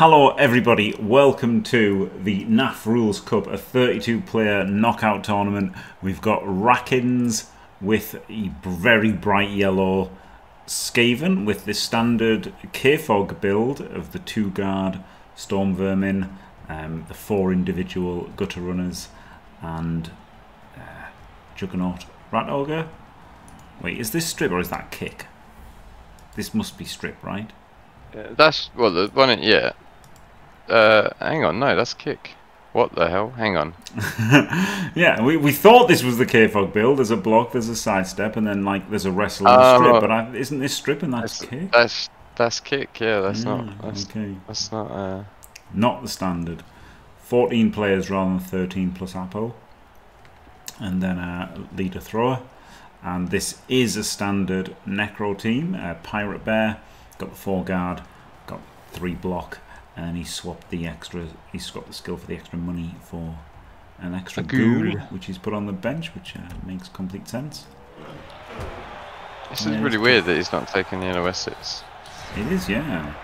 hello everybody. Welcome to the NAF Rules Cup, a 32-player knockout tournament. We've got Rackins with a very bright yellow Skaven with the standard K-Fog build of the two-guard Storm Vermin, um, the four individual Gutter Runners, and uh, Juggernaut Rat Ogre. Wait, is this strip or is that kick? This must be strip, right? That's well the one. Yeah. Uh, hang on. No, that's kick. What the hell? Hang on. yeah, we, we thought this was the K-Fog build. There's a block, there's a sidestep, and then like there's a wrestle and Oh. strip. But I, isn't this strip and that's, That's kick? that's that's kick. Yeah, that's Yeah, not. That's, okay. that's not. Uh, Not the standard. 14 players rather than 13 plus Apo. And then a leader thrower. And this is a standard Necro team. Uh, Pirate Bear, got the 4 guard, got 3 block, and he swapped the extra, he swapped the skill for the extra money for an extra A ghoul. ghoul, which he's put on the bench, which uh, makes complete sense. this Yeah, is really weird that he's not taking the NOSs. It is, yeah.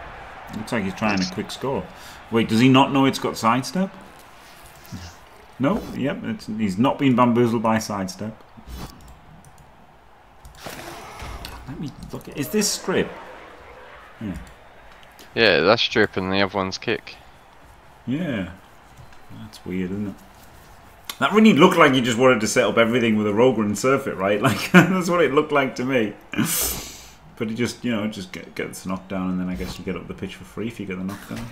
Looks like he's trying a quick score. Wait, does he not know it's got sidestep? No, yep, it's, he's not been bamboozled by sidestep. Let me look at. Is this strip? Yeah. Yeah, that's strip and the other one's kick. Yeah. That's weird, isn't it? That really looked like you just wanted to set up everything with a Roger and surf it, right? Like that's what it looked like to me. But it just, you know, just get, gets knocked down, and then I guess you get up the pitch for free if you get the knockdown.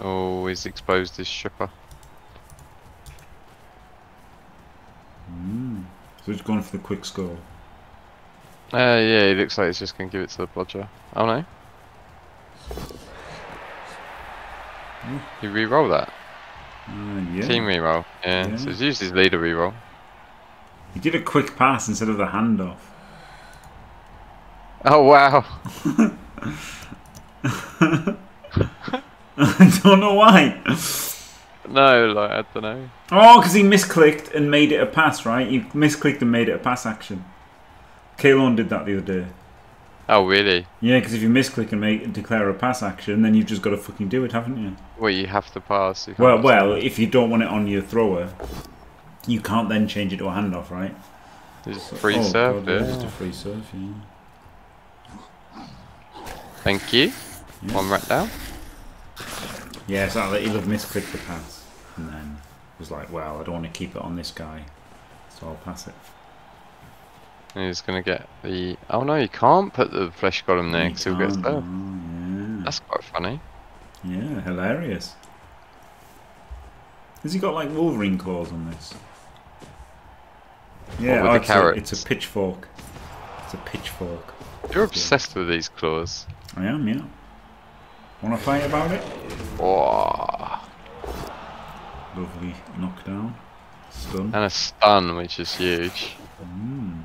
Oh, he's exposed his stripper. Mm. So he's going for the quick score. Uh, yeah, he looks like he's just gonna give it to the blodger. Oh no. Hmm. He re-roll that. Uh, yeah. Team re-roll. Yeah, Yeah. so he's used his leader re-roll. He did a quick pass instead of the handoff. Oh wow. I don't know why. No, like I don't know. Oh, because he misclicked and made it a pass, right? He misclicked and made it a pass action. Kalon did that the other day. Oh really? Yeah, because if you misclick and make declare a pass action, then you've just got to fucking do it, haven't you? Well, you have to pass. Well, well, it. if you don't want it on your thrower, you can't then change it to a handoff, right? It's free oh, serve. God, yeah, just a free serve, yeah. Thank you. Yeah. One right down. Yeah, like he'll have misclicked the pass and then was like, well, I don't want to keep it on this guy, so I'll pass it. And he's gonna get the. Oh no, you can't put the flesh golem there because he'll get oh, That's quite funny. yeah. yeah, hilarious. Has he got like Wolverine claws on this? Yeah, oh, it's, a, it's a pitchfork. It's a pitchfork. You're obsessed with these claws. I am, yeah. Want to fight about it? Oh, Lovely knockdown. Stun. and a stun, which is huge. Mm.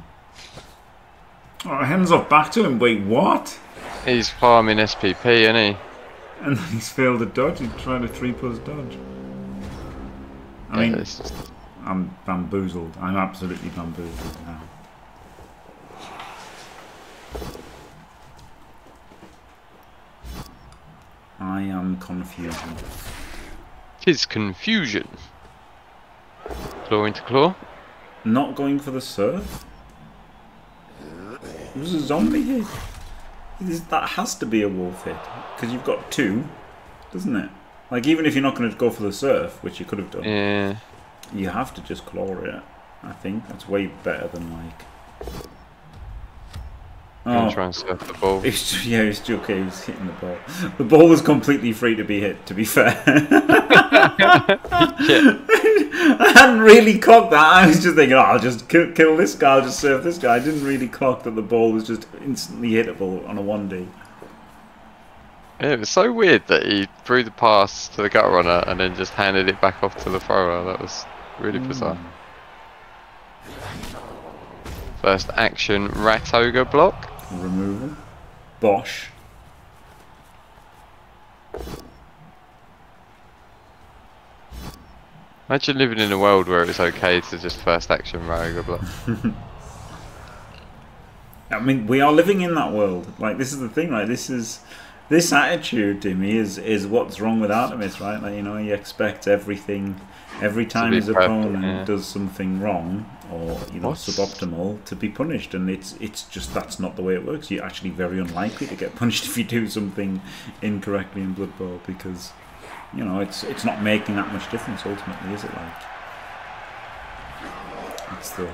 Oh, hands off back to him. Wait, what? He's farming SPP, isn't he? And then he's failed a dodge. He tried a three plus dodge. I mean, Yeah, I'm bamboozled. I'm absolutely bamboozled now. I am confused. Tis confusion. Claw into claw. Not going for the There's a zombie hit. This- That has to be a wolf hit. Because you've got two, doesn't it? Like, even if you're not going to go for the surf, which you could have done, Yeah. you have to just claw it. I think that's way better than like. Oh, try and surf the ball. it's, yeah, it's okay. He was hitting the ball. The ball was completely free to be hit. To be fair, I hadn't really clocked that. I was just thinking, oh, I'll just kill, kill this guy. I'll just serve this guy. I didn't really clock that the ball was just instantly hittable on a one D. Yeah, it was so weird that he threw the pass to the gut runner and then just handed it back off to the thrower. That was really hmm. bizarre. First action, Rat Ogre block. Removal. Bosch. Imagine living in a world where it's okay to just first action Ogre block. I mean, we are living in that world. Like, this is the thing, right? This is this attitude, Dimmy, is is what's wrong with Artemis, right? Like you know, he expects everything every time his perfect, opponent yeah. does something wrong or you know What's- suboptimal to be punished, and it's it's just that's not the way it works. You're actually very unlikely to get punished if you do something incorrectly in Blood Bowl because you know it's it's not making that much difference ultimately, is it? Like it's the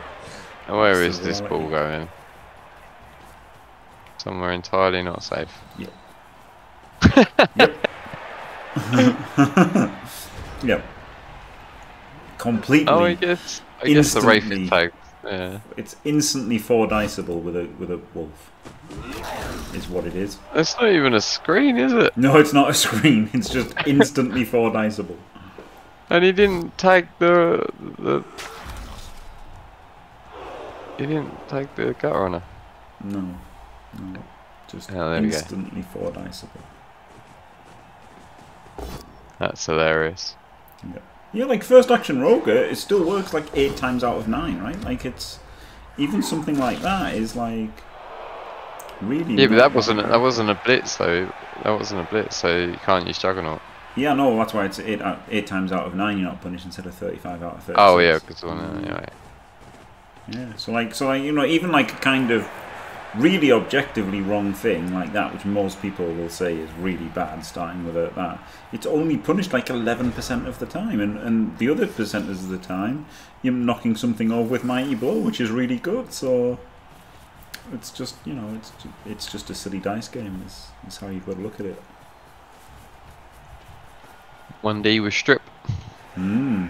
Where That's is the this ball going? Somewhere entirely not safe. Yep. yep. yep. Completely. Oh, I guess. I guess the Wraith Instantly. is. Yeah. It's instantly four diceable with a with a wolf. Is what it is. It's not even a screen, is it? No, it's not a screen. It's just instantly four diceable. And he didn't take the the. He didn't take the gut runner. No, no, just Oh, there we go. instantly four diceable. That's hilarious. Yeah, like first action rogue, uh, it still works like eight times out of nine, right? Like it's even something like that is like really. Yeah, but that wasn't bad. that wasn't a blitz though. That wasn't a blitz, so you can't use Juggernaut. Yeah, no, that's why it's eight out, eight times out of nine. You're not punished instead of thirty-five out of thirty. Oh yeah, because one. Uh, yeah, right. Yeah, so like, so like, you know, even like a kind of really objectively wrong thing like that, which most people will say is really bad, starting with a, that, it's only punished like eleven percent of the time, and and the other percentage of the time, you're knocking something off with mighty blow, which is really good. So it's just you know, it's it's just a silly dice game. Is is how you've got to look at it. One D with strip. Hmm.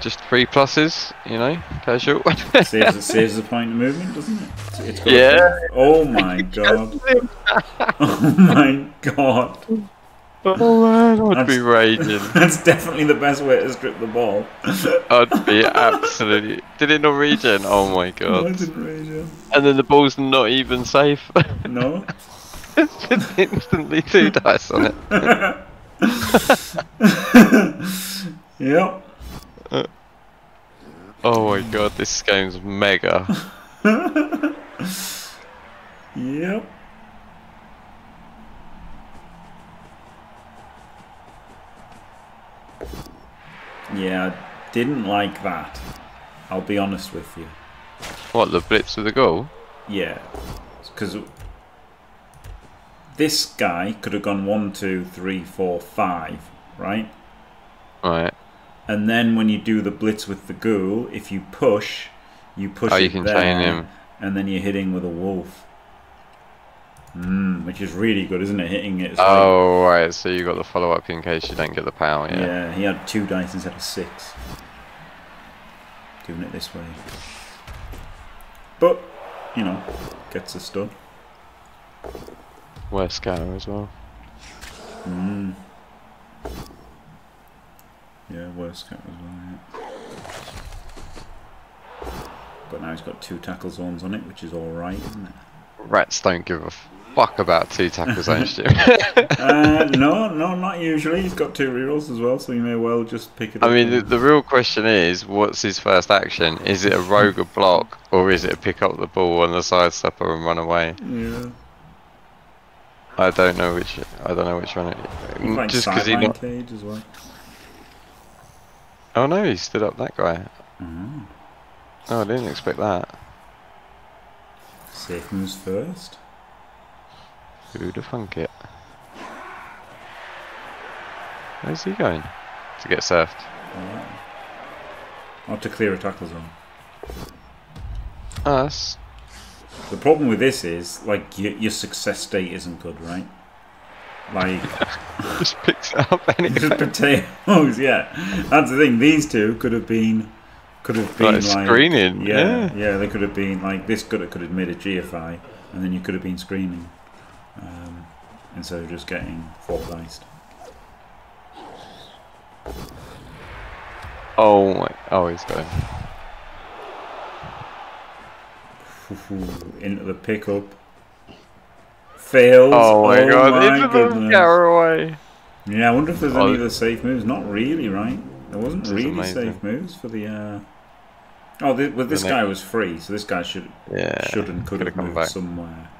Just three pluses, you know, casual. Saves it saves the point of movement, doesn't it? It's, it's Yeah. oh my god. oh my god. Oh man, I'd be That's- raging. That's definitely the best way to strip the ball. I'd be absolutely. Did it not regen? Oh my No, I god. didn't raise. And then the ball's not even safe. No. it's just instantly two dice on it. Yep. Uh, oh my god, this game's mega. Yep. Yeah, I didn't like that. I'll be honest with you. What, the blitz with the ghoul? Yeah, because this guy could have gone one, two, three, four, five, right? Right. And then when you do the blitz with the ghoul, if you push, you push Oh, you can there, chain him. and then you're hitting with a wolf. Mm, which is really good, isn't it? Hitting it. is like- Oh, right, so you got the follow up in case you don't get the power, yeah. yeah. He had two dice instead of six. Doing it this way, but you know, gets a stun. Worst scatter as well. Mm. Yeah, worst cut as well, yeah. But now he's got two tackle zones on it, which is alright, isn't it? Rats don't give a fuck about two tackles, zones, Jim. uh, no, no, not usually. He's got two rerolls as well, so you may well just pick it I up. I mean, the, the real question is, what's his first action? Is it a rogue or block, or is it a pick up the ball on the side stepper and run away? yeah. I don't know which. I don't know which one. It, just because he not. cage as well. Oh no, he stood up that guy. Mhm. Oh, I didn't expect that. Safe moves first. Who'd have thunk it? Where's he going? To get surfed. Or to clear a tackle zone. Us. The problem with this is, like, your, your success state isn't good, right? Like, Just picks up anyway. just potatoes, yeah. That's the thing. These two could have been, could have been Like like, screening, Yeah, yeah. yeah, They could have been like this. Could have could have made a GFI, and then you could have been screening, instead of just getting four diced. Oh my. Oh, he's going. Into the pickup. Fails. Oh my god, my into the goodness. Caraway. Yeah, I wonder if there's Oh, any other safe moves. Not really, right? There wasn't really amazing. safe moves for the. Uh... Oh, th- well, this guy was free, so this guy should Yeah. should and could have moved back. somewhere.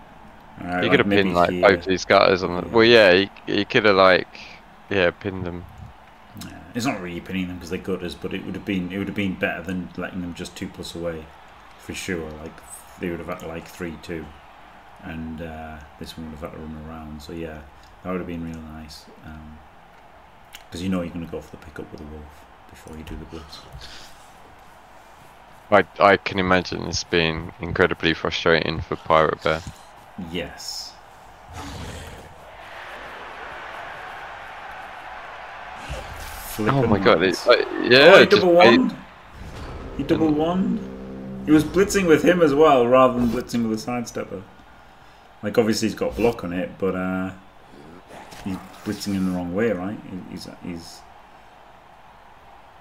Uh, he could have pinned like here. both these gutters on the. Yeah. Well, yeah, he, he could have like, yeah, pinned them. Yeah, It's not really pinning them because they're gutters, but it would have been it would have been better than letting them just two plus away, for sure. Like they would have had like three two, and uh, this one would have had to run around. So yeah, that would have been real nice. Because you know you're going to go for the pickup with the wolf before you do the blitz. I I can imagine this being incredibly frustrating for Pirate Bear. Yes. Oh my god! It, Flippin' like, yeah, oh, he double wand. one. He double one. He was blitzing with him as well, rather than blitzing with a sidestepper. Like obviously he's got block on it, but uh, he's blitzing in the wrong way, right? He- He's he's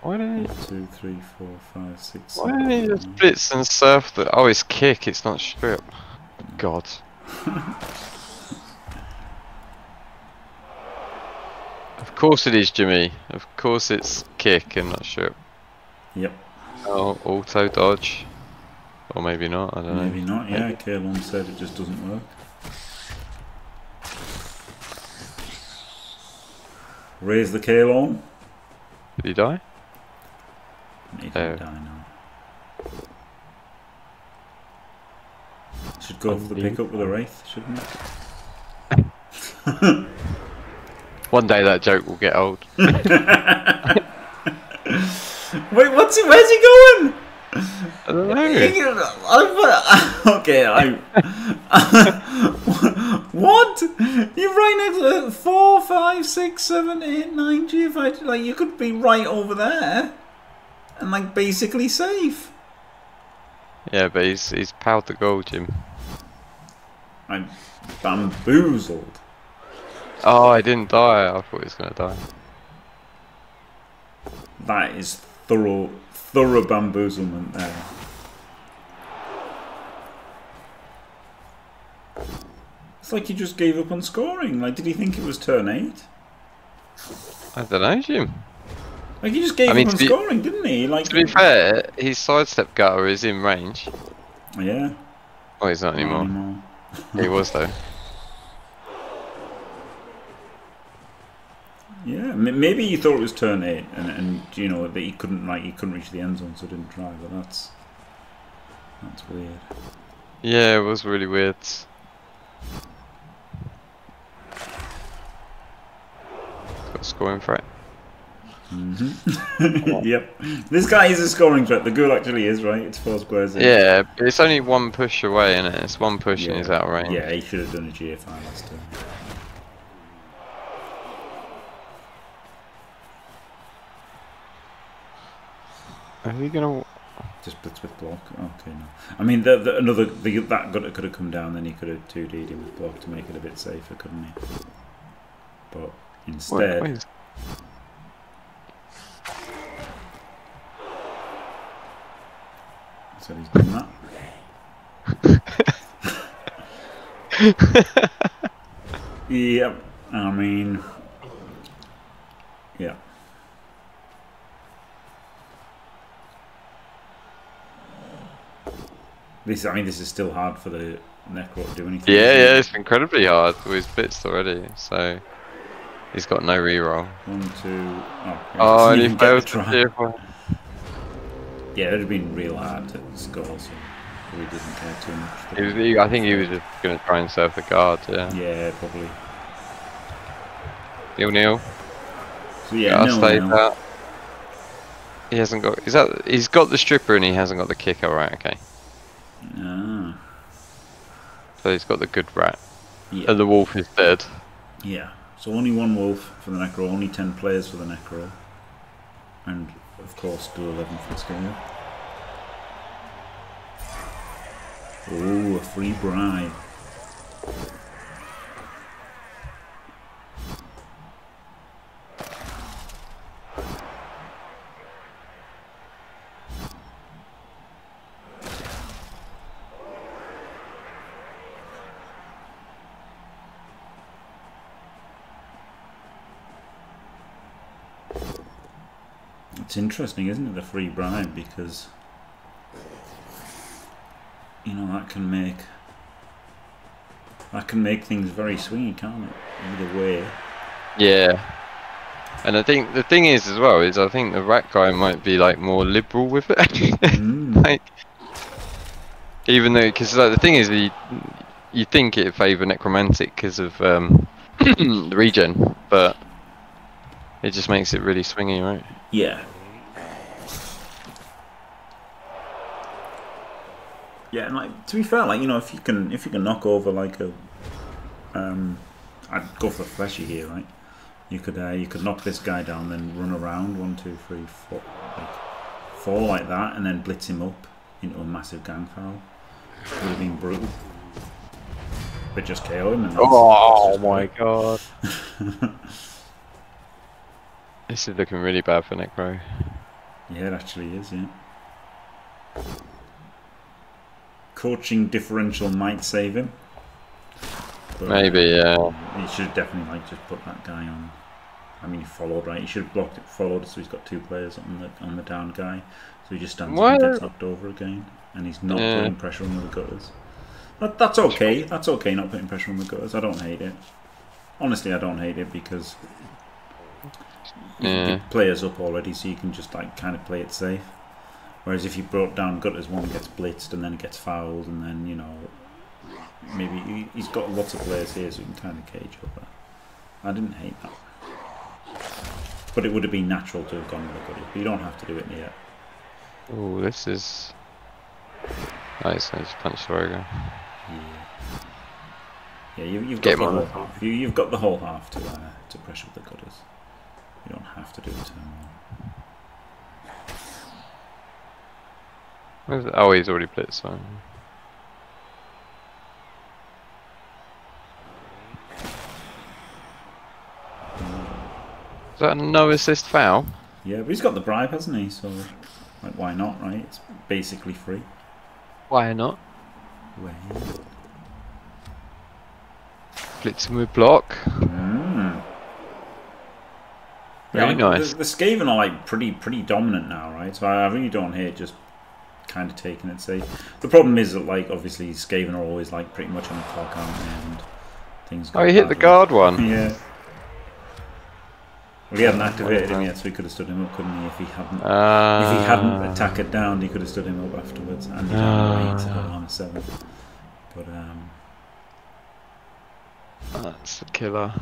Why didn't he? one, two, three, four, five, six. Why seven, didn't he just eight, blitz and surf the? Oh, it's kick. It's not strip. God. Of course it is, Jimmy. Of course it's kick and not strip. Yep. Oh, auto dodge. Or maybe not. I don't know. Maybe not. Yeah, Kalon said it just doesn't work. Raise the Kalon. Did he die? He Oh. didn't die now. Should go for the pickup with a wraith, shouldn't it? One day that joke will get old. Wait, what's he, where's he going? I don't know. Okay, I. what? You're right next to it. four, five, six, seven, eight, nine. G. If I like, you could be right over there, and like basically safe. Yeah, but he's he's powered the ghoul, Jim. I'm bamboozled. Oh, I didn't die. I thought he was gonna die. That is thorough, thorough bamboozlement there. It's like he just gave up on scoring. Like, did he think it was turn eight? I don't know, Jim. Like, he just gave I mean, up on be- scoring, didn't he? Like, To be fair, his sidestep gutter is in range. yeah. Oh, he's not not anymore. anymore. He was though. Yeah, maybe he thought it was turn eight, and, and you know that he couldn't like he couldn't reach the end zone, so didn't try. But that's that's weird. Yeah, it was really weird. Got for scoring threat. hmm yep, this guy is a scoring threat. The goal actually is right. It's four squares. in. Yeah, but it's only one push away, and it? It's one push and he's out of range. Yeah, he should have done a GFI last time. Are we gonna? Just blitz with block. Okay, no. I mean, the, the, another the, that got could have come down. Then he could have two D'd him with block to make it a bit safer, couldn't he? But Wait, instead, wait. So he's done that. Yep. I mean, yeah. This, I mean, this is still hard for the Necro to do anything. Yeah, yeah, it's incredibly hard with his bits already. So he's got no reroll. One, two. Oh, yeah, Oh, doesn't and he even get fails to try. GFI. Yeah, it would have been real hard to score, so we didn't care too much. He was, he, I think he was just gonna try and serve the guard. Yeah. Yeah, probably. Nil nil. So Yeah, yeah, I'll no, that. He hasn't got. Is that? He's got the stripper and he hasn't got the kicker. Right. Okay. Ah, So he's got the good rat. yeah. And the wolf is dead. Yeah, so only one wolf for the Necro, only 10 players for the Necro. And, of course, do 11 for the scale. Oh, a free bribe. It's interesting, isn't it, the free bribe? Because, you know, that can make That can make things very swingy, can't it? Either way. Yeah. And I think the thing is as well is I think the rat guy might be like more liberal with it. Mm. like, even though, because like, the thing is, you, you think it favour necromantic because of um, the regen, but it just makes it really swingy, right? Yeah. Yeah, and like to be fair, like you know, if you can if you can knock over like a, um, I'd go for the fleshy here, right? You could uh, you could knock this guy down, then run around one, two, three, four, like four like that, and then blitz him up into a massive gang foul. Would have been brutal. But just KO him. And that's, Oh that's just my great. god. This is looking really bad for Necro. Yeah, it actually is, yeah. Coaching differential might save him. But, Maybe, yeah. uh, He should definitely like just put that guy on. I mean, he followed right. He should have blocked it, followed, so he's got two players on the on the down guy. So he just stands up What? and gets knocked over again, and he's not Yeah. putting pressure on the gutters. That, that's okay. That's okay. Not putting pressure on the gutters. I don't hate it. Honestly, I don't hate it because Yeah. players up already, so you can just like kind of play it safe. Whereas if you brought down gutters, one gets blitzed and then it gets fouled, and then you know maybe he, he's got lots of players here, so you can kind of cage over. I didn't hate that, but it would have been natural to have gone with the gutters. But you don't have to do it yet. Oh, this is nice. Nice punch the Rogan. Yeah, yeah. You, you've got the whole half. You, you've got the whole half to uh, to pressure the gutters. You don't have to do it. turn one. Where's it? Oh, he's already blitzed. So. Is that a no assist foul? Yeah, but he's got the bribe, hasn't he? So, like, why not, right? It's basically free. Why not? Way. Blitzing with block. Mm. Very like, nice. The, the Skaven are like pretty pretty dominant now, right? So I, I really don't hate just kind of taking it safe. The problem is that like obviously Skaven are always like pretty much on the clock, aren't they? And things. Oh, he hit the guard one. Yeah. Well, he hadn't activated him yet, so he could have stood him up, couldn't he? If he hadn't, Uh, if he hadn't attacked it down, he could have stood him up afterwards, and he'd Ah. have eight on a seven. But um, That's the killer.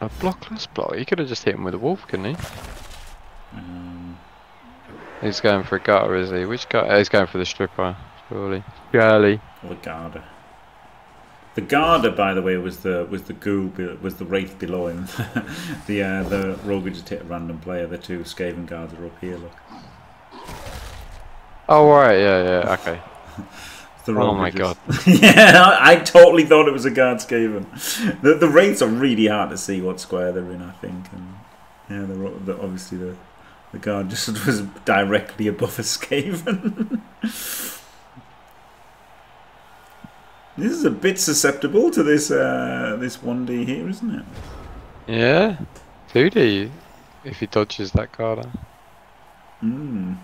A blockless block? He could have just hit him with a wolf, couldn't he? um He's going for a gutter, is he? Which gutter? He's going for the stripper, surely. Surely. or the Garda. The Garda, by the way, was the was the ghoul, be- was the wraith below him. the uh, the rogue who just hit a random player. The two Skaven guards are up here. Look, Oh, right, yeah, yeah, okay. the Oh my just- yeah, I, I totally thought it was a guard Skaven. The the wraiths are really hard to see what square they're in. I think, and yeah, the, obviously the the guard just was directly above a Skaven. This is a bit susceptible to this uh, this one D here, isn't it? Yeah? 2D, if he dodges that card. huh?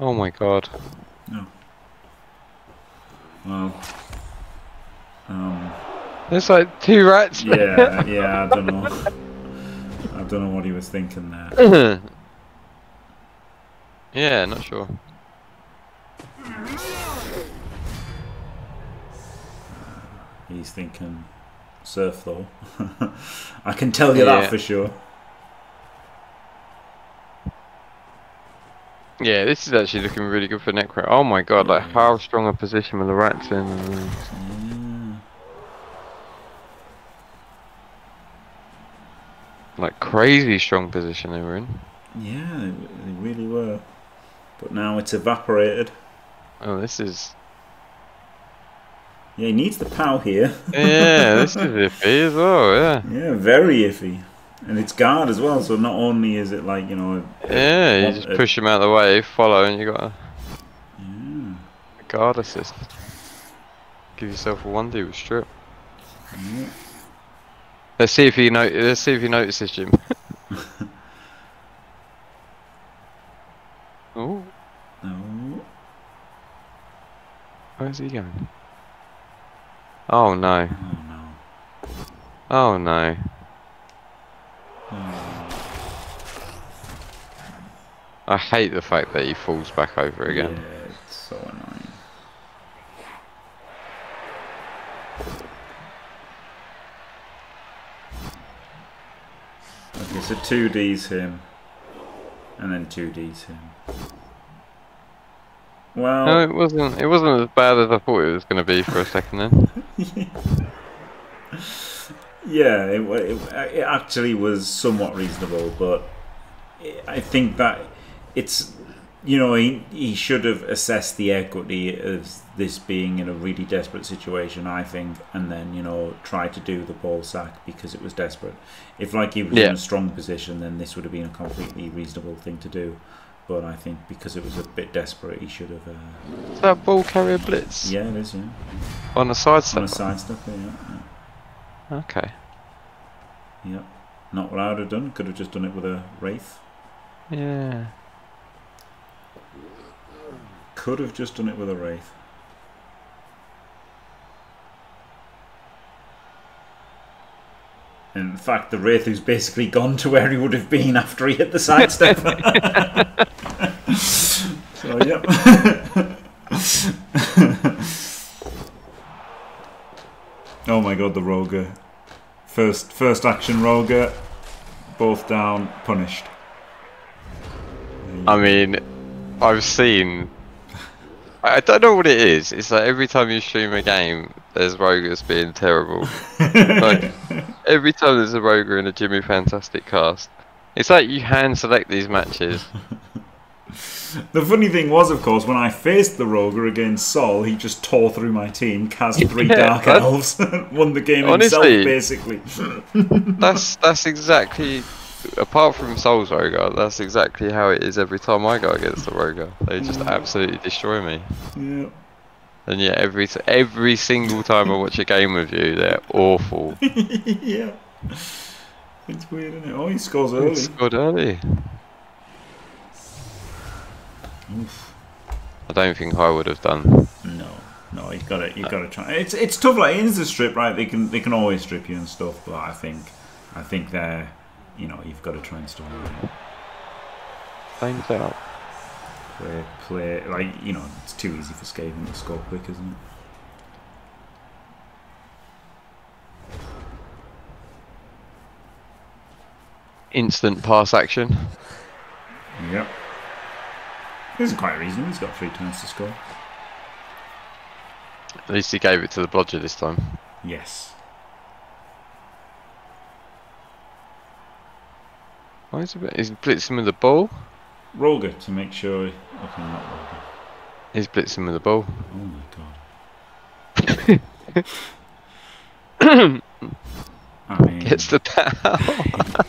Oh my god. No. Well, um, There's like two rats. yeah, yeah. I don't know. I don't know what he was thinking there. yeah, not sure. He's thinking surf though. I can tell you Yeah. that for sure. Yeah, this is actually looking really good for Necro. Oh my god, like how strong a position with the rats in. Yeah. Like crazy strong position they were in. Yeah, they, they really were. But now it's evaporated. Oh, this is. Yeah, he needs the pow here. Yeah, this is iffy as well, yeah. Yeah, very iffy. And it's guard as well, so not only is it like, you know. a- Yeah, you just a- push him out of the way, follow, and you got a Yeah. guard assist. Give yourself a 1D with strip. yeah. Let's see if he no let's see if he notices Jim. oh, No. where's he going? Oh no. Oh no. Oh no. I hate the fact that he falls back over again. Yeah, it's so annoying. Okay, so two D's him, and then two D's him. Well, No, it wasn't. It wasn't as bad as I thought it was going to be for a second. Then yeah, it, it, it actually was somewhat reasonable, but I think that it's you know he he should have assessed the equity of this being in a really desperate situation. I think, and then you know try to do the ball sack because it was desperate. If like he was in a strong position, then this would have been a completely reasonable thing to do. But I think because it was a bit desperate, he should have. Uh, is that ball carrier blitz yeah, it is. Yeah, on the side step on step. a side step. Yeah, yeah. Okay. Yep. Not what I would have done. Could have just done it with a Wraith. Yeah. Could have just done it with a Wraith. In fact, the Wraith who's basically gone to where he would have been after he hit the sidestep. so, yep. oh my god, the Roger. First, first action Roger. Both down, punished. I mean, I've seen. I I don't know what it is. It's like every time you stream a game, there's Rogers being terrible. like every time there's a Roger in a Jimmy Fantastic cast, it's like you hand select these matches. The funny thing was, of course, when I faced the Roger against Sol, he just tore through my team, cast three Yeah, Dark Elves, won the game Honestly. himself, basically. That's that's exactly. Apart from Sol's Roger, that's exactly how it is every time I go against the Roger. They just absolutely destroy me. yeah. And yeah, every every single time I watch a game with you, they're awful. yeah. It's weird, isn't it? Oh, he scores early. Scored early. Oof. I don't think I would have done. No, no, you've got to, you've got to try. It's it's tough. Like it is a strip, right? They can they can always strip you and stuff, but I think I think they're, you know, you've got to try and stop it. Time's out. Play, play, like you know, it's too easy for Skaven to score quick, isn't it? Instant pass action. Yep. This is quite reasonable. He's got three turns to score. At least he gave it to the blodger this time. Yes. Why is he, is blitzing with the ball? Roger to make sure. Okay, not Roger. He's blitzing with the ball. Oh my god. I mean, Gets the power.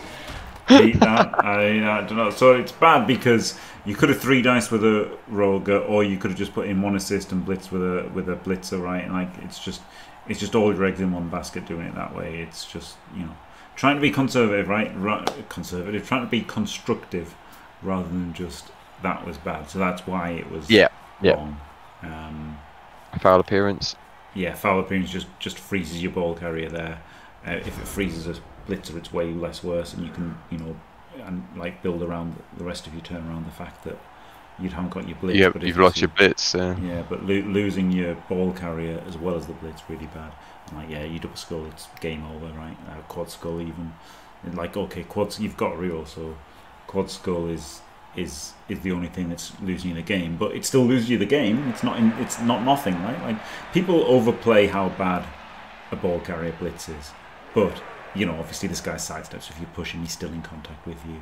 beat that. I, I don't know. So it's bad because you could have three dice with a Roger, or you could have just put in one assist and blitz with a with a blitzer, right? Like it's just it's just all your eggs in one basket doing it that way. It's just you know trying to be conservative, right? Conservative, trying to be constructive rather than just that was bad. So that's why it was Yeah, yeah. wrong. Um, Foul appearance. yeah, foul appearance just just freezes your ball carrier there. Uh, if it freezes a blitzer, it's way less worse, and you can you know and like build around the rest of your turn around the fact that you haven't got your blitz. Yeah, but you've lost your blitz. Uh, Yeah, but lo- losing your ball carrier as well as the blitz really bad. Like yeah, you double skull, it's game over, right? Uh, quad skull even. And like okay, quads you've got real, so quad skull is is is the only thing that's losing you the game, but it still loses you the game. It's not in, it's not nothing, right? Like people overplay how bad a ball carrier blitz is, but you know obviously this guy sidesteps. If you push him, he's still in contact with you,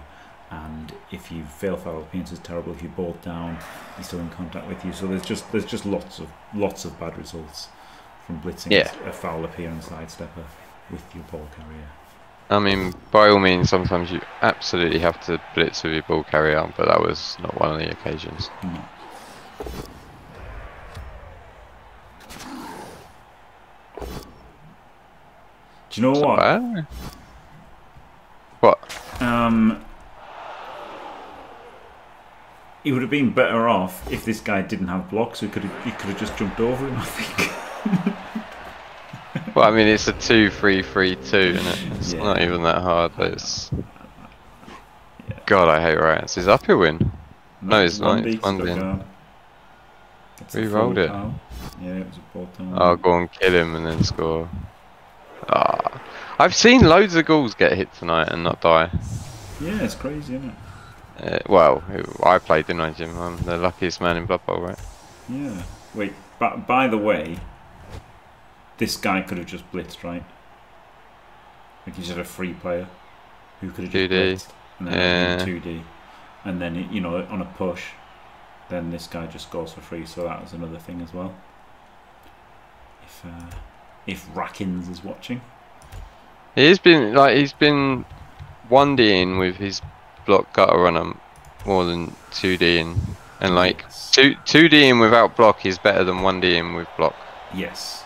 and if you fail foul appearance is terrible. If you bolt down, he's still in contact with you. So there's just there's just lots of lots of bad results from blitzing Yeah. a foul appearance sidestepper with your ball carrier. I mean, by all means, sometimes you absolutely have to blitz with your ball carrier, but that was not one of the occasions. No. Do you know what? bad. What? Um, he would have been better off if this guy didn't have blocks. He could have, he could have just jumped over him. I think. Well, I mean, it's a 2 3 3 2, isn't it? It's Yeah. not even that hard. But it's. God, I hate. Is up your win? No, it's not. It's one stuck in. out. It's a Re-rolled it. foul. Yeah, it was a ball down. I'll go and kill him and then score. Ah, I've seen loads of ghouls get hit tonight and not die. Yeah, it's crazy, isn't it? Uh, well, I played, didn't I, Jim? I'm the luckiest man in Blood Bowl, right? Yeah. Wait, but by the way, this guy could have just blitzed, right? Like he's just a free player who could have just 2D. blitzed and then Yeah. two D, and then you know on a push, then this guy just goes for free. So that was another thing as well. If uh, if Rackins is watching, He's been like he's been one D in with his block gutter him more than two D in, and like two two D in without block is better than one D in with block yes,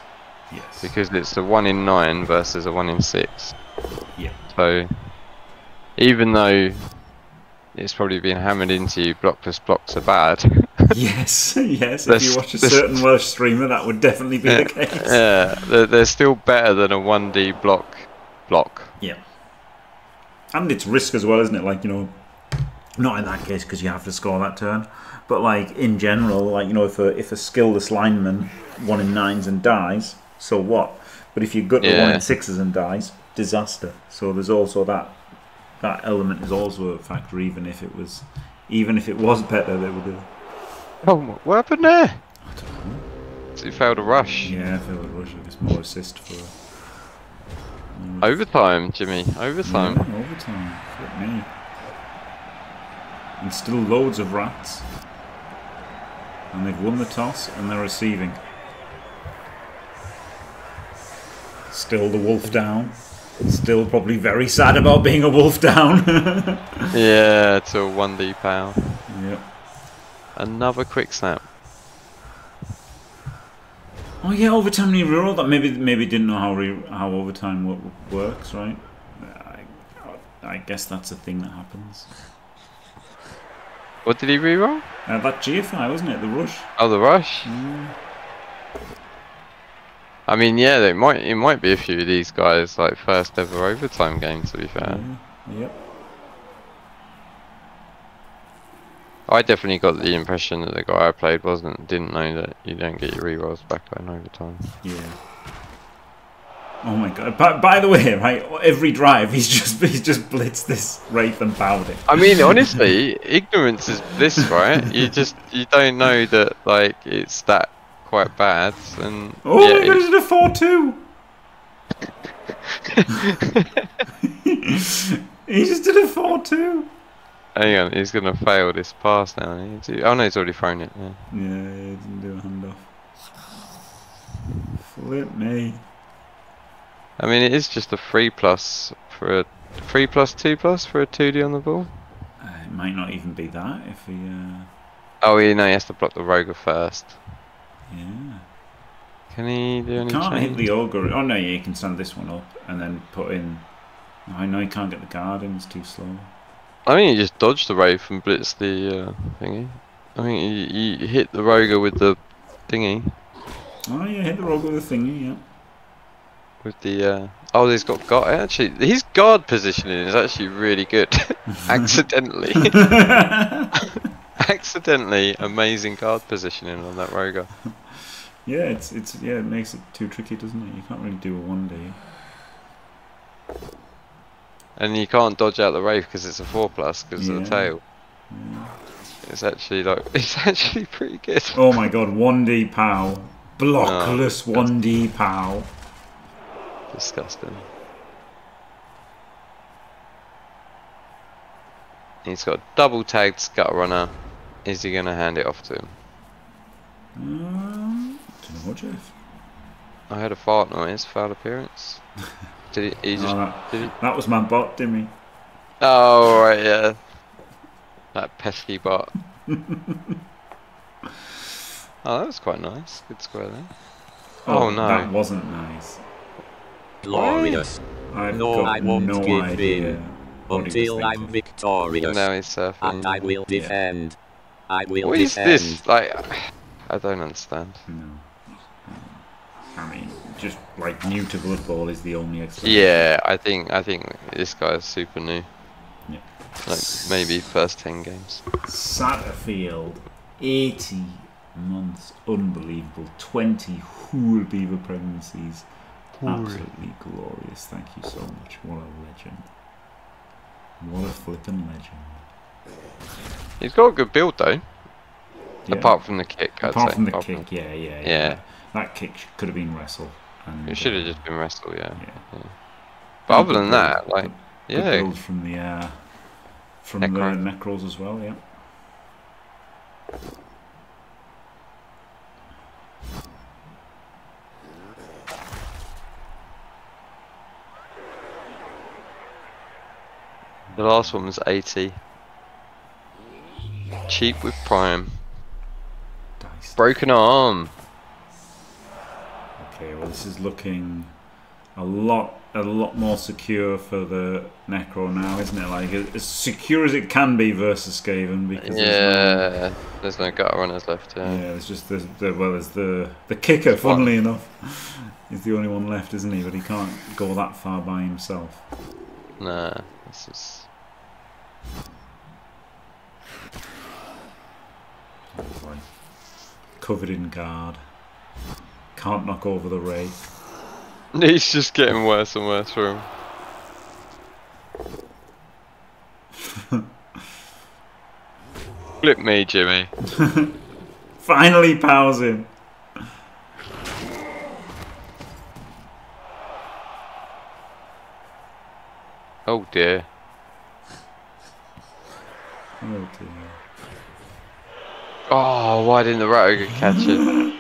yes, because it's a one in nine versus a one in six. Yeah. So even though it's probably been hammered into you, blockless blocks are bad. yes, yes. If you watch a certain Welsh streamer, that would definitely be the case. yeah, they're, they're still better than a one D block block. Yeah. And it's risk as well, isn't it? Like you know, not in that case because you have to score that turn, but like in general, like you know, if a if a skillless lineman one in nines and dies, so what? But if you got the one in sixes and dies, disaster. So there's also that that element is also a factor, even if it was even if it was better, they would have. Oh, what happened there? I don't know. So he failed a rush. Yeah, I feel like Russia gets more assist for. Overtime, Jimmy. Overtime. Yeah, overtime. Flip me. And still loads of rats. And they've won the toss and they're receiving. Still the wolf down. Still probably very sad about being a wolf down. Yeah, to a 1D pal. yep. Another quick snap. Oh yeah, overtime he rerolled that. Maybe maybe didn't know how re- how overtime wo- works, right? I, I guess that's a thing that happens. What did he reroll? Uh, that GFI, wasn't it? The rush. Oh, the rush. Mm. I mean, yeah, there might it might be a few of these guys like first ever overtime game. To be fair, Yeah. Yep. I definitely got the impression that the guy I played wasn't didn't know that you don't get your rerolls back in overtime. Yeah. Oh my god! By, by the way, right, every drive he's just he's just blitzed this wraith and bowed it. I mean, honestly, ignorance is bliss, right? You just you don't know that like it's that quite bad, and Oh yeah, my god! He did a four-two. he just did a four-two. Hang on, he's gonna fail this pass now. Oh no, he's already thrown it. Yeah. Yeah, he didn't do a handoff. Flip me. I mean, it is just a three plus for a three plus two plus for a two D on the ball. Uh, it might not even be that if he. Uh, Oh, yeah, no, he has to block the Roger first. Yeah. Can he do any Can't hit the ogre. Oh no, yeah, you can stand this one up and then put in. Oh, I know he can't get the guard in. It's too slow. I mean, he just dodged the Wraith and blitzed the uh, thingy. I mean, he, he hit the Roger with the thingy. Oh yeah, hit the rogue with the thingy. Yeah. With the uh, oh, he's got guard. Actually, his guard positioning is actually really good. accidentally, accidentally, amazing guard positioning on that Roger. Yeah, it's it's yeah, it makes it too tricky, doesn't it? You can't really do a one day. And you can't dodge out the Wraith because it's a four plus because of the tail. Yeah. It's actually like it's actually pretty good. Oh my god, one D pow, blockless one D pow. Disgusting. He's got a double tagged Scut Runner. Is he going to hand it off to him? Um, don't know, Jeff. I heard a fart noise, foul appearance. Did he, he just. Oh, that, Did he? that was my bot, didn't Dimmy. Oh, right, yeah. That pesky bot. oh, that was quite nice. Good square there. Oh, oh, no. That wasn't nice. Glorious. I've No, got I won't no give idea. in. what he was until I'm victorious. Now he's surfing. And I will defend. I will What is defend. this? Like, I don't understand. No. I mean, just like new to Blood Bowl is the only explanation. Yeah, I think I think this guy's super new. Yeah. Like maybe first ten games. Satterfield, 80 months, unbelievable. 20 Hool Beaver pregnancies. Absolutely glorious. Thank you so much. What a legend. What a flippin' legend. He's got a good build though. Yeah. Apart from the kick, I'd Apart say. from the Apart kick, yeah, yeah, yeah. Yeah. That kick could have been wrestle. And, It should have uh, just been wrestle, yeah. Yeah. yeah. But other than that, like, good- yeah, from the uh, from the Necros as well, yeah. the last one was 80. Cheap with prime. Dice. Broken arm. Okay, well this is looking a lot a lot more secure for the Necro now, isn't it? Like as secure as it can be versus Skaven because there's Yeah, there's no gutter runners left. Yeah. yeah, there's just the, the well, there's the the kicker. Funnily enough, he's the only one left, isn't he? But he can't go that far by himself. Nah, this is. Oh, like covered in guard. Can't knock over the wraith. He's just getting worse and worse for him. Flip me, Jimmy. Finally powers him. Oh dear. Oh dear. Oh, why didn't the rat catch it?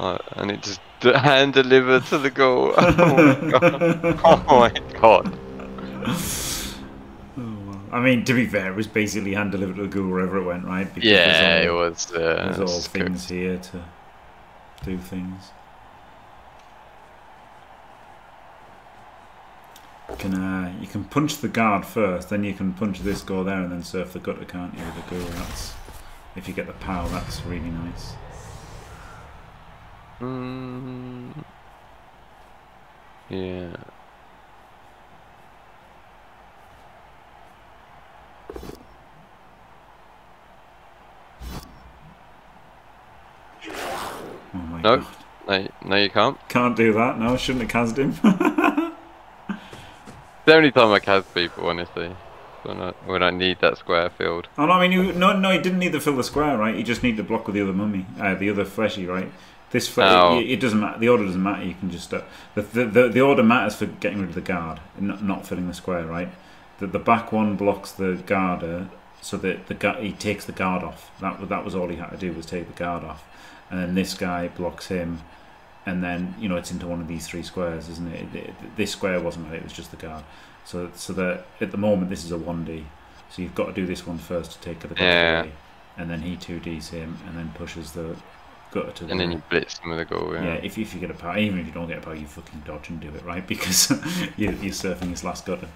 Oh, and it just d- hand delivered to the goal. Oh my god. Oh, well. I mean, to be fair, it was basically hand delivered to the goal wherever it went, right? Because Yeah, there's it all, was. Uh, There's all things here to do things. You can uh, you can punch the guard first, then you can punch this goal there, and then surf the gutter, can't you? The ghoul, that's if you get the power, that's really nice. Mm, yeah. Oh god, No, no, you can't. can't do that. No, I shouldn't have cast him. The only time I cast people, honestly, when I when I need that square field. Oh no, I mean, you, no, no, he didn't need to fill the square, right? You just need to block with the other mummy, uh, the other fleshy, right? This fle- Oh. it, it doesn't matter. The order doesn't matter. You can just uh, the, the the the order matters for getting rid of the guard, not, not filling the square, right? The the back one blocks the guarder, so that the gu- he takes the guard off. That was that was all he had to do was take the guard off, and then this guy blocks him, and then you know it's into one of these three squares, isn't it? It- it- this square wasn't it; it was just the guard. So so that at the moment this is a one D. So you've got to do this one first to take the guard Yeah. away, and then he two Ds him, and then pushes the gutter to the. And then you blitz them with a ghoul. yeah, Yeah. if, if you get a power, even if you don't get a power, you fucking dodge and do it right because you're, you're surfing his last gutter.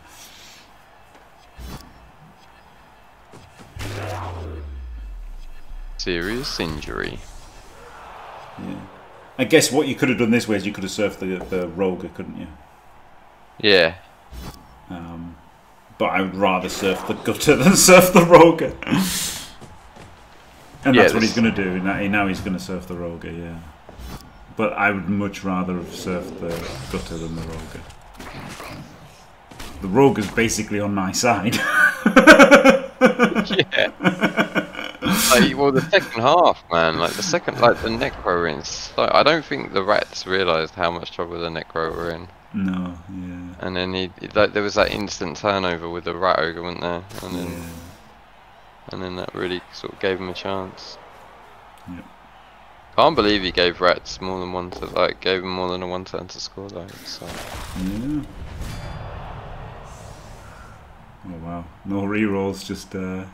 Serious injury. Yeah. I guess what you could have done this way is you could have surfed the the rogue, couldn't you? Yeah. Um, but I would rather surf the gutter than surf the rogue. And Yeah, that's what he's going to do. Now, now he's going to surf the rogue, yeah. But I would much rather have surfed the gutter than the rogue. The rogue is basically on my side. yeah. like, well, the second half, man. Like the second, like the necro rinse. Like, I don't think the rats realised how much trouble the necro were in. no, yeah. And then he, like, there was that instant turnover with the rat ogre, wasn't there? And then, yeah. And then that really sort of gave him a chance. Yep. Can't believe he gave rats more than one to like gave him more than a one turn to score though. So Yeah. Oh wow! No rerolls, just uh,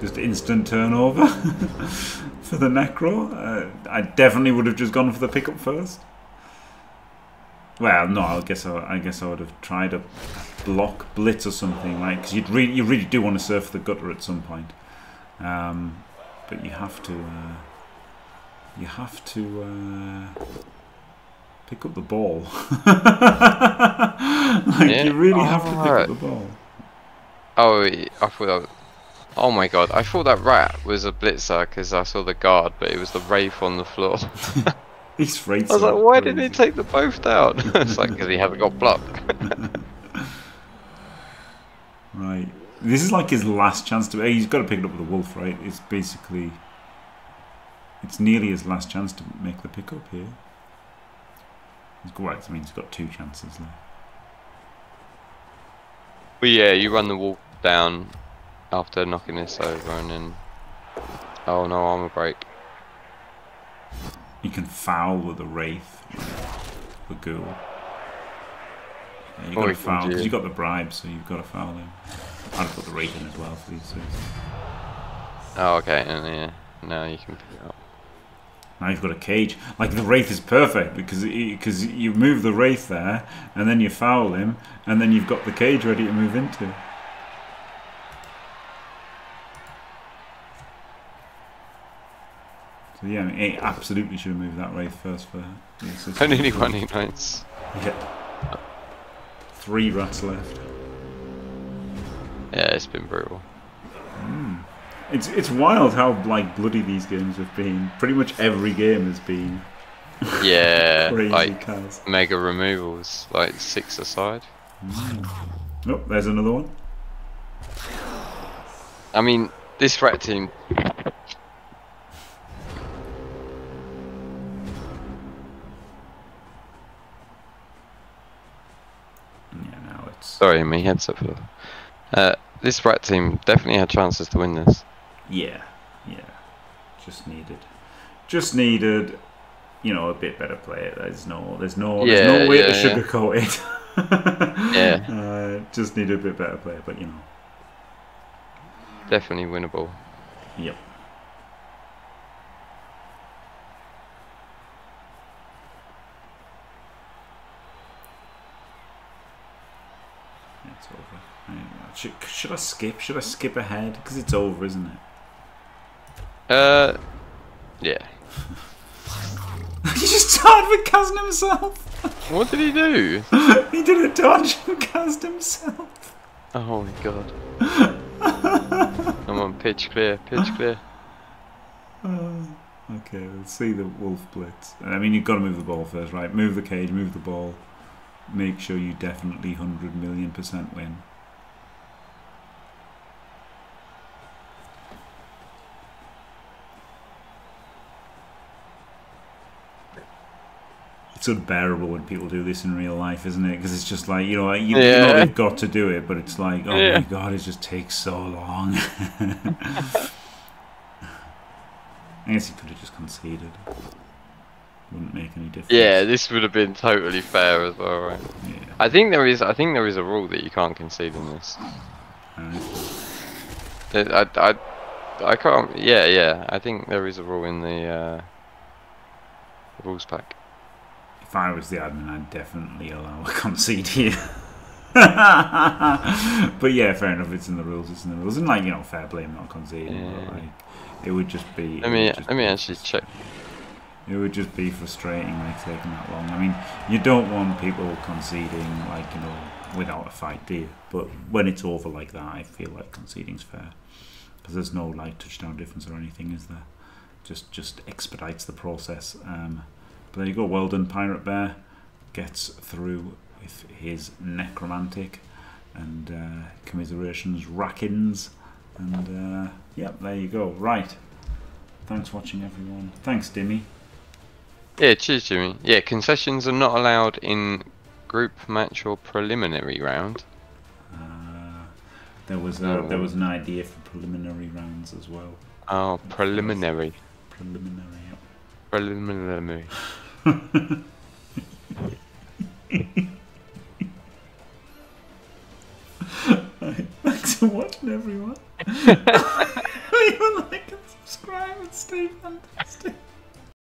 just instant turnover for the necro. Uh, I definitely would have just gone for the pickup first. Well, no, I guess I, I guess I would have tried a block blitz or something, right? Because you'd really, you really do want to surf the gutter at some point, um, but you have to, uh, you have to uh, pick up the ball. like Yeah. you really have to pick up the ball. Oh, I thought that. Oh my god, I thought that rat was a blitzer because I saw the guard, but it was the wraith on the floor. He's. I was like, why did he take the both down? it's like because he hasn't got block. Right. This is like his last chance to. He's got to pick it up with the wolf, right? It's basically. It's nearly his last chance to make the pickup here. He's got, well, I mean, he's got two chances left. but yeah, you run the wall down after knocking this over, and then. Oh no, armor break. You can foul with the wraith, the ghoul. Yeah, you got Or to foul because you got the bribe, so you've got to foul him. I'd put the wraith in as well for these things. Oh okay, and yeah, now you can pick it up. Now you've got a cage. Like the wraith is perfect because because you move the wraith there, and then you foul him, and then you've got the cage ready to move into. So yeah, I mean, it absolutely should have moved that wraith first for. the assist. I nearly won nights. Yeah. Three rats left. Yeah, it's been brutal. Hmm. It's it's wild how like bloody these games have been. Pretty much every game has been Yeah, crazy. like cas. mega removals, like six aside. Oh, there's another one. I mean, this rat team. Sorry, my headset fell. Uh, this rat team definitely had chances to win this. Yeah, yeah. Just needed, just needed, you know, a bit better play. There's no, there's no, there's no way to yeah, yeah. sugarcoat it. Yeah. Uh, just needed a bit better play, but you know, Definitely winnable. yep. It's over. Should, should I skip? Should I skip ahead? Because it's over, isn't it? Uh, yeah. he just started with casting himself. What did he do? he did a dodge and cast himself. Oh my god. I'm on pitch clear, pitch clear. Uh, okay, let's see the wolf blitz. I mean, you've got to move the ball first, right? Move the cage, move the ball. Make sure you definitely 100 million percent win. It's unbearable when people do this in real life, isn't it? Because it's just like you know, you, you know Yeah. they've got to do it, but it's like, oh Yeah. my god, it just takes so long. I guess he could have just conceded. Wouldn't make any difference. Yeah, this would have been totally fair as well, right? Yeah. I think there is. I think there is a rule that you can't concede in this. I, I, I can't. Yeah, yeah. I think there is a rule in the uh, rules pack. If I was the admin, I'd definitely allow a concede here. but yeah, fair enough. It's in the rules. It's in the rules. And like you know, fair play, I'm not conceding. Yeah. But like, it would just be. Let me let me actually check. It would just be frustrating, like taking that long. I mean, you don't want people conceding, like you know, without a fight, do you? But when it's over like that, I feel like conceding's fair because there's no like touchdown difference or anything, is there? Just just expedites the process. Um, but there you go. Well done, PirateBear. Gets through with his necromantic and uh, commiserations, Rackins, and uh, yep, there you go. Right. Thanks for watching, everyone. Thanks, Dimmy. Yeah, cheers, Jimmy. Yeah, concessions are not allowed in group match or preliminary round. Uh, there was a, oh. there was an idea for preliminary rounds as well. Oh, preliminary. Preliminary. Preliminary. thanks for watching, everyone. you like and subscribe and stay fantastic.